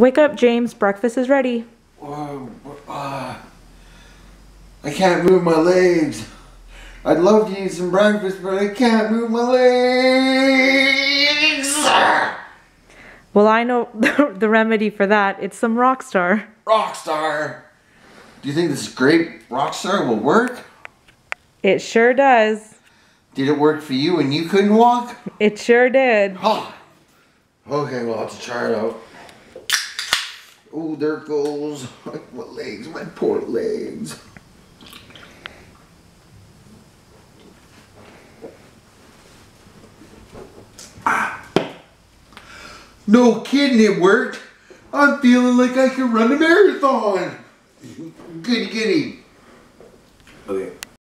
Wake up, James. Breakfast is ready. Uh, uh, I can't move my legs. I'd love to eat some breakfast, but I can't move my legs. Well, I know the remedy for that. It's some Rockstar. Rockstar. Do you think this grape Rockstar will work? It sure does. Did it work for you when you couldn't walk? It sure did. Huh. Okay, well, I'll have to try it out. Oh, there goes. My legs, my poor legs. Ah. No kidding, it worked. I'm feeling like I can run a marathon. Goody, goody. Okay.